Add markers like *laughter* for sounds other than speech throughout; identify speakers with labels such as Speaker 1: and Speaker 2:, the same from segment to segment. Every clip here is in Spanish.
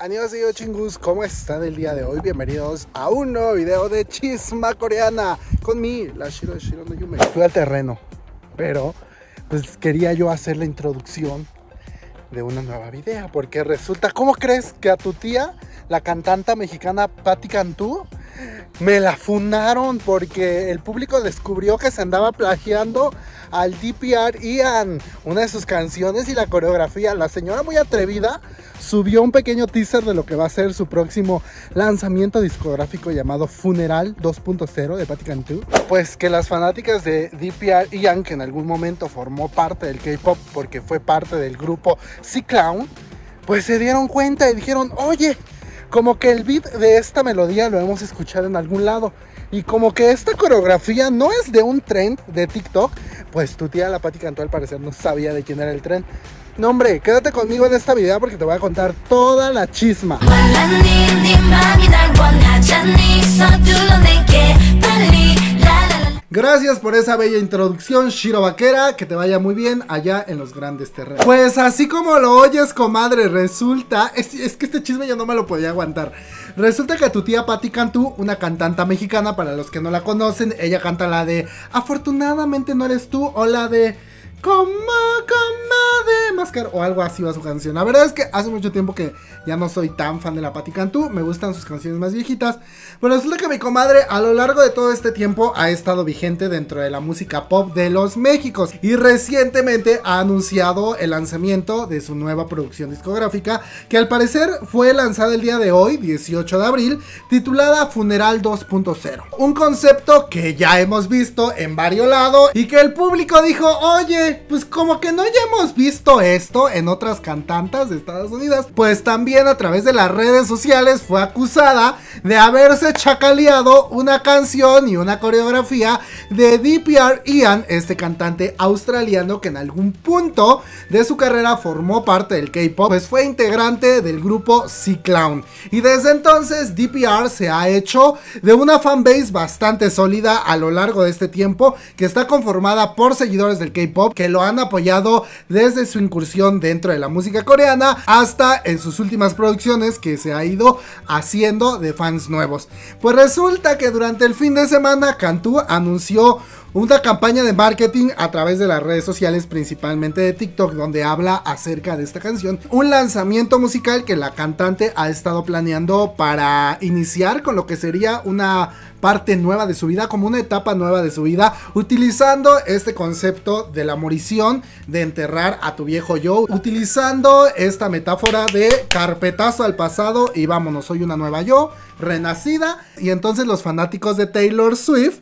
Speaker 1: Annyeonghaseyo chingus, ¿cómo están el día de hoy? Bienvenidos a un nuevo video de Chisma Coreana con mi, la Shiro de Shiro no Yume. Fui al terreno, pero pues quería yo hacer la introducción de una nueva video, porque resulta, ¿cómo crees que a tu tía, la cantante mexicana Patti Cantú, me la fundaron porque el público descubrió que se andaba plagiando al DPR Ian, una de sus canciones y la coreografía. La señora muy atrevida subió un pequeño teaser de lo que va a ser su próximo lanzamiento discográfico llamado Funeral 2.0 de Patti Cantú. Pues que las fanáticas de DPR Ian, que en algún momento formó parte del K-pop porque fue parte del grupo C-Clown, pues se dieron cuenta y dijeron, oye, como que el beat de esta melodía lo hemos escuchado en algún lado. Y como que esta coreografía no es de un trend de TikTok, pues tu tía la Patti Cantú al parecer no sabía de quién era el trend. No hombre, quédate conmigo en esta video porque te voy a contar toda la chisma. Gracias por esa bella introducción, Shiro Vaquera. Que te vaya muy bien allá en los grandes terrenos. Pues así como lo oyes, comadre, resulta. Es, es que este chisme yo no me lo podía aguantar. Resulta que tu tía Patti Cantú, una cantanta mexicana, para los que no la conocen, ella canta la de Afortunadamente no eres tú o la de como, como o algo así va su canción. La verdad es que hace mucho tiempo que ya no soy tan fan de la Patti Cantú, me gustan sus canciones más viejitas. Pero resulta que mi comadre a lo largo de todo este tiempo ha estado vigente dentro de la música pop de los Méxicos y recientemente ha anunciado el lanzamiento de su nueva producción discográfica que al parecer fue lanzada el día de hoy, 18 de abril, titulada Funeral 2.0. Un concepto que ya hemos visto en varios lados y que el público dijo, oye, pues como que no ya hemos visto esto en otras cantantas de Estados Unidos, pues también a través de las redes sociales fue acusada de haberse chacaleado una canción y una coreografía de DPR Ian, este cantante australiano que en algún punto de su carrera formó parte del K-pop, pues fue integrante del grupo C-Clown. Y desde entonces DPR se ha hecho de una fanbase bastante sólida a lo largo de este tiempo, que está conformada por seguidores del K-pop que lo han apoyado desde su incursión dentro de la música coreana hasta en sus últimas producciones que se ha ido haciendo de fans nuevos. Pues resulta que durante el fin de semana Cantú anunció una campaña de marketing a través de las redes sociales, principalmente de TikTok, donde habla acerca de esta canción. Un lanzamiento musical que la cantante ha estado planeando para iniciar con lo que sería una parte nueva de su vida, como una etapa nueva de su vida, utilizando este concepto de la morición, de enterrar a tu viejo yo, utilizando esta metáfora de carpetazo al pasado y vámonos, soy una nueva yo, renacida. Y entonces los fanáticos de Taylor Swift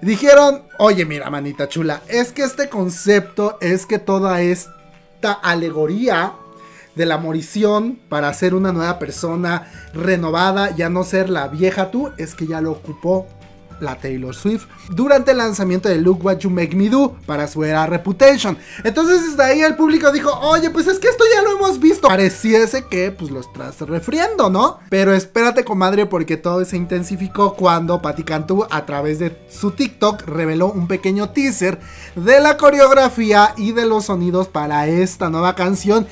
Speaker 1: dijeron, oye mira manita chula, es que este concepto es que toda esta alegoría de la morición para ser una nueva persona renovada, ya no ser la vieja tú, es que ya lo ocupó la Taylor Swift, durante el lanzamiento de Look What You Make Me Do para su era Reputation. Entonces desde ahí el público dijo, oye, pues es que esto ya lo hemos visto. Pareciese que pues lo estás refriendo, ¿no? Pero espérate, comadre, porque todo se intensificó cuando Patti Cantú a través de su TikTok reveló un pequeño teaser de la coreografía y de los sonidos para esta nueva canción.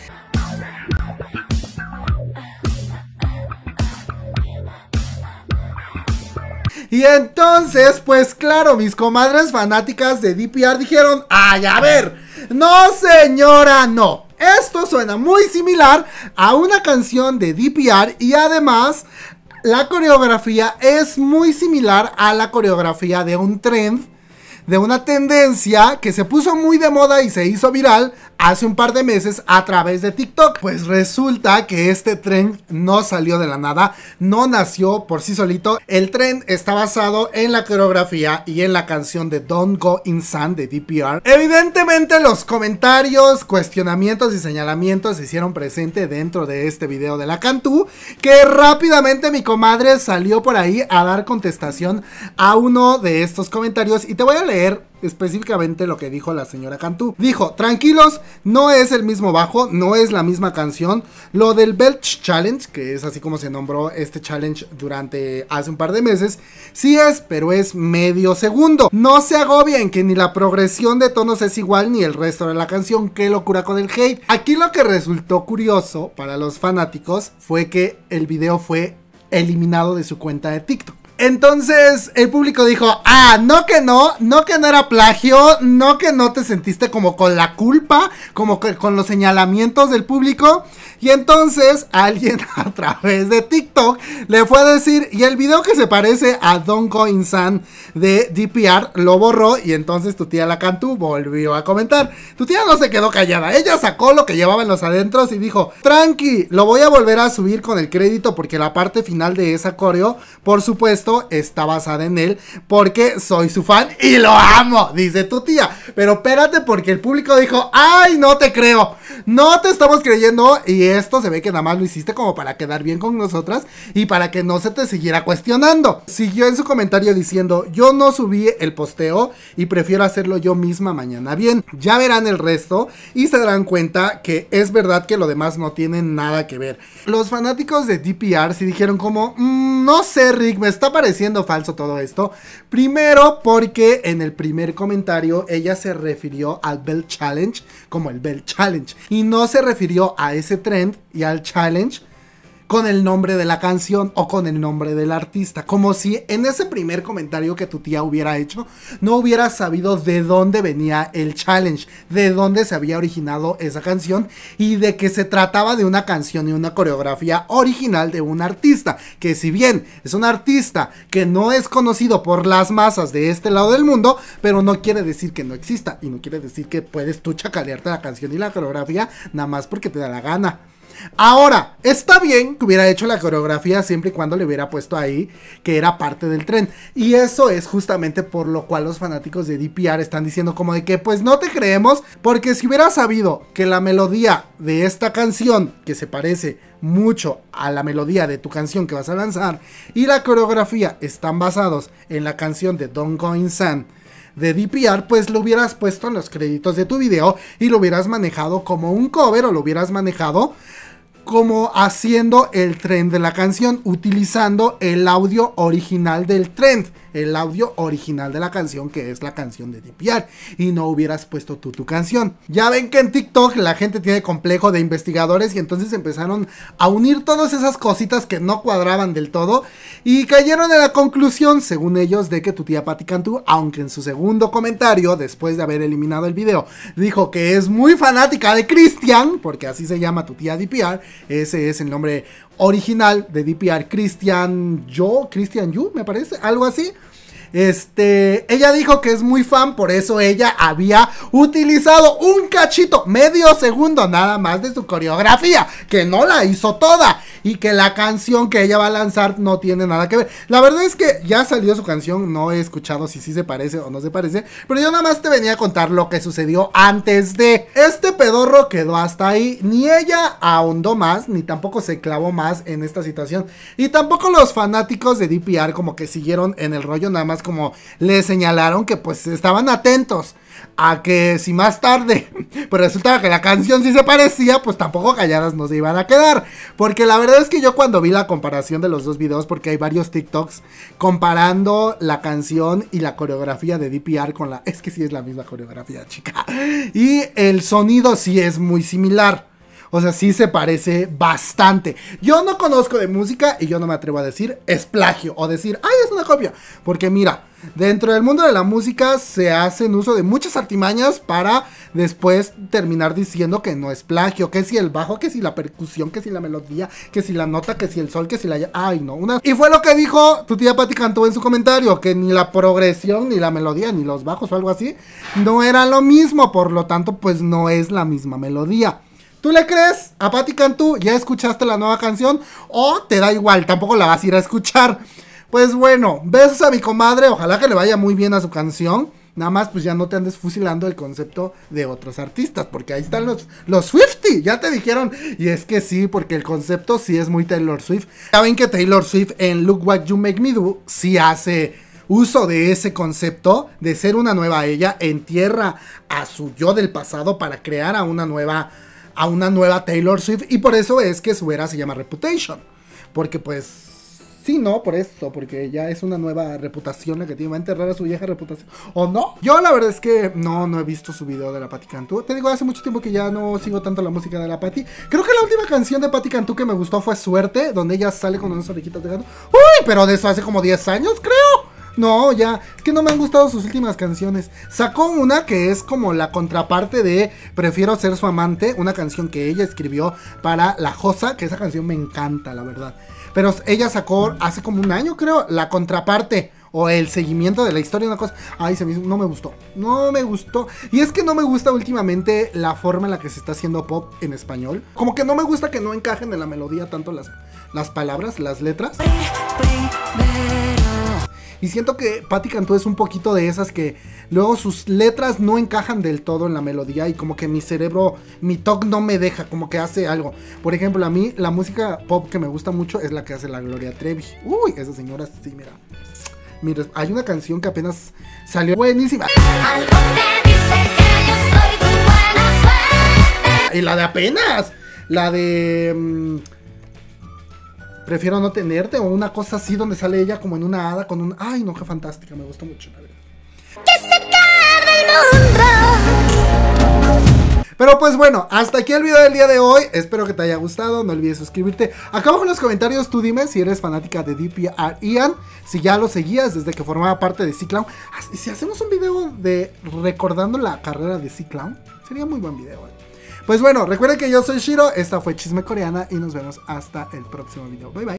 Speaker 1: Y entonces, pues claro, mis comadres fanáticas de DPR dijeron, ay, a ver, no señora, no. Esto suena muy similar a una canción de DPR y además la coreografía es muy similar a la coreografía de un trend de una tendencia que se puso muy de moda y se hizo viral hace un par de meses a través de TikTok. Pues resulta que este tren no salió de la nada, no nació por sí solito. El tren está basado en la coreografía y en la canción de Don't Go Insane de DPR. Evidentemente los comentarios, cuestionamientos y señalamientos se hicieron presente dentro de este video de la Cantú, que rápidamente mi comadre salió por ahí a dar contestación a uno de estos comentarios y te voy a leer específicamente lo que dijo la señora Cantú. Dijo, tranquilos, no es el mismo bajo, no es la misma canción. Lo del Belch Challenge, que es así como se nombró este challenge durante hace un par de meses, sí es, pero es medio segundo. No se agobien que ni la progresión de tonos es igual ni el resto de la canción. Qué locura con el hate. Aquí lo que resultó curioso para los fanáticos fue que el video fue eliminado de su cuenta de TikTok. Entonces el público dijo, ah, no que no, no que no era plagio, no que no te sentiste como con la culpa, como que con los señalamientos del público. Y entonces *laughs* alguien a través de TikTok le fue a decir, y el video que se parece a Don't Go Insan de DPR lo borró y entonces tu tía la cantú volvió a comentar. Tu tía no se quedó callada, ella sacó lo que llevaba en los adentros y dijo, tranqui, lo voy a volver a subir con el crédito porque la parte final de esa coreo, por supuesto, está basada en él porque soy su fan y lo amo, dice tu tía. Pero espérate porque el público dijo, ay, no te creo, no te estamos creyendo y esto se ve que nada más lo hiciste como para quedar bien con nosotras y para que no se te siguiera cuestionando. Siguió en su comentario diciendo, yo no subí el posteo y prefiero hacerlo yo misma mañana. Bien, ya verán el resto y se darán cuenta que es verdad que lo demás no tiene nada que ver. Los fanáticos de DPR sí dijeron como, mm, no sé Rick, me está pareciendo falso todo esto. Primero porque en el primer comentario ella se refirió al Bell Challenge como el Bell Challenge. Y no se refirió a ese trend y al challenge con el nombre de la canción o con el nombre del artista. Como si en ese primer comentario que tu tía hubiera hecho, no hubiera sabido de dónde venía el challenge, de dónde se había originado esa canción y de que se trataba de una canción y una coreografía original de un artista. Que si bien es un artista que no es conocido por las masas de este lado del mundo, pero no quiere decir que no exista y no quiere decir que puedes tú chacalearte la canción y la coreografía nada más porque te da la gana. Ahora, está bien que hubiera hecho la coreografía siempre y cuando le hubiera puesto ahí que era parte del tren. Y eso es justamente por lo cual los fanáticos de DPR están diciendo como de que pues no te creemos porque si hubiera sabido que la melodía de esta canción que se parece mucho a la melodía de tu canción que vas a lanzar y la coreografía están basados en la canción de Don't Go Insane de DPR, pues lo hubieras puesto en los créditos de tu video y lo hubieras manejado como un cover o lo hubieras manejado como haciendo el trend de la canción, utilizando el audio original del trend, el audio original de la canción, que es la canción de DPR, y no hubieras puesto tú tu canción. Ya ven que en TikTok la gente tiene complejo de investigadores y entonces empezaron a unir todas esas cositas que no cuadraban del todo y cayeron en la conclusión, según ellos, de que tu tía Patti Cantú, aunque en su segundo comentario, después de haber eliminado el video, dijo que es muy fanática de Christian, porque así se llama tu tía DPR, ese es el nombre original de DPR, Christian Yo, Christian Yu, me parece, algo así. Este, ella dijo que es muy fan, por eso ella había utilizado un cachito, medio segundo nada más de su coreografía, que no la hizo toda y que la canción que ella va a lanzar no tiene nada que ver. La verdad es que ya salió su canción, no he escuchado si sí se parece o no se parece, pero yo nada más te venía a contar lo que sucedió antes de. Este pedorro quedó hasta ahí, ni ella ahondó más, ni tampoco se clavó más en esta situación, y tampoco los fanáticos de DPR como que siguieron en el rollo nada más como le señalaron que pues estaban atentos a que si más tarde *laughs* pues resultaba que la canción sí se parecía, pues tampoco calladas no se iban a quedar. Porque la verdad es que yo cuando vi la comparación de los dos videos, porque hay varios TikToks comparando la canción y la coreografía de DPR con la... *laughs* Es que sí es la misma coreografía, chica. Y el sonido sí es muy similar. O sea, sí se parece bastante. Yo no conozco de música y yo no me atrevo a decir es plagio o decir, ay, es una copia. Porque mira, dentro del mundo de la música se hacen uso de muchas artimañas para después terminar diciendo que no es plagio. Que si el bajo, que si la percusión, que si la melodía, que si la nota, que si el sol, que si la... Ay, no. Una... Y fue lo que dijo tu tía Patti Cantó en su comentario, que ni la progresión, ni la melodía, ni los bajos o algo así, no era lo mismo. Por lo tanto, pues no es la misma melodía. ¿Tú le crees a Patti Cantú? ¿Ya escuchaste la nueva canción? ¿O te da igual? Tampoco la vas a ir a escuchar. Pues bueno, besos a mi comadre. Ojalá que le vaya muy bien a su canción. Nada más, pues ya no te andes fusilando el concepto de otros artistas. Porque ahí están los, los Swifty. Ya te dijeron. Y es que sí, porque el concepto sí es muy Taylor Swift. Saben que Taylor Swift en Look What You Make Me Do sí hace uso de ese concepto de ser una nueva ella, entierra a su yo del pasado para crear a una nueva a una nueva Taylor Swift y por eso es que su era se llama Reputation. Porque pues Sí, no, por eso, porque ya es una nueva reputación la que tiene. Va a enterrar a su vieja reputación. ¿O no? Yo la verdad es que no, no he visto su video de la Patti Cantú. Te digo, hace mucho tiempo que ya no sigo tanto la música de la Patti. Creo que la última canción de Patti Cantú que me gustó fue Suerte, donde ella sale con unas orejitas de gato. Uy, pero de eso hace como 10 años, creo. No, ya, es que no me han gustado sus últimas canciones. Sacó una que es como la contraparte de Prefiero ser su amante, una canción que ella escribió para La Josa, que esa canción me encanta, la verdad. Pero ella sacó hace como un año, creo, la contraparte o el seguimiento de la historia, una cosa. Ay, se me, no me gustó. No me gustó. Y es que no me gusta últimamente la forma en la que se está haciendo pop en español. Como que no me gusta que no encajen en la melodía tanto las, las palabras, las letras. Y siento que Patti Cantú es un poquito de esas que luego sus letras no encajan del todo en la melodía y como que mi cerebro, mi talk no me deja, como que hace algo. Por ejemplo, a mí la música pop que me gusta mucho es la que hace la Gloria Trevi. Uy, esa señora sí, mira. Mira, hay una canción que apenas salió buenísima. Y la de apenas. La de... Mm, Prefiero no tenerte o una cosa así donde sale ella como en una hada con un... Ay, no, qué fantástica, me gustó mucho, la verdad. Pero pues bueno, hasta aquí el video del día de hoy. Espero que te haya gustado. No olvides suscribirte. Acá abajo en los comentarios tú dime si eres fanática de DPR Ian. Si ya lo seguías desde que formaba parte de C-Clown. Ah, si hacemos un video de recordando la carrera de C-Clown, sería muy buen video. ¿eh? Pues bueno, recuerden que yo soy Shiro, esta fue Chisme Coreana y nos vemos hasta el próximo video. Bye bye.